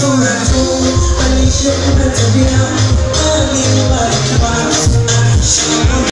Bora tu maisha kuna